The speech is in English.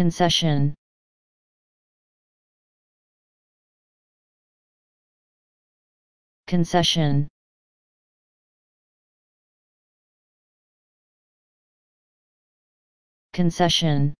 concession. Concession. Concession.